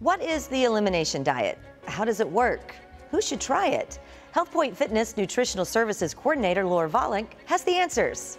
What is the elimination diet? How does it work? Who should try it? HealthPoint Fitness Nutritional Services Coordinator Laura Vollink has the answers.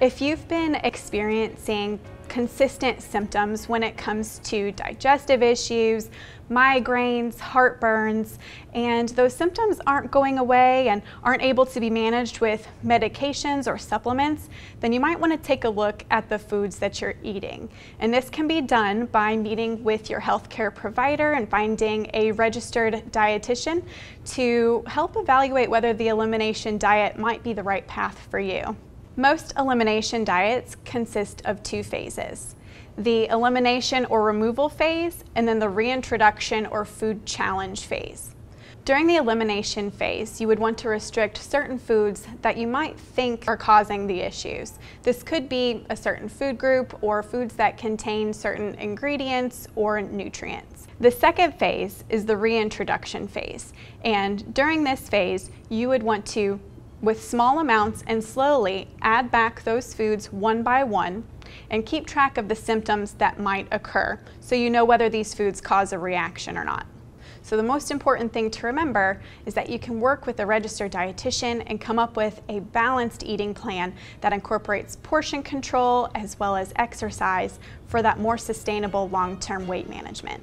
If you've been experiencing consistent symptoms when it comes to digestive issues, migraines, heartburns, and those symptoms aren't going away and aren't able to be managed with medications or supplements, then you might want to take a look at the foods that you're eating. And this can be done by meeting with your healthcare provider and finding a registered dietitian to help evaluate whether the elimination diet might be the right path for you. Most elimination diets consist of two phases the elimination or removal phase, and then the reintroduction or food challenge phase. During the elimination phase, you would want to restrict certain foods that you might think are causing the issues. This could be a certain food group or foods that contain certain ingredients or nutrients. The second phase is the reintroduction phase, and during this phase, you would want to with small amounts and slowly add back those foods one by one and keep track of the symptoms that might occur so you know whether these foods cause a reaction or not. So the most important thing to remember is that you can work with a registered dietitian and come up with a balanced eating plan that incorporates portion control as well as exercise for that more sustainable long-term weight management.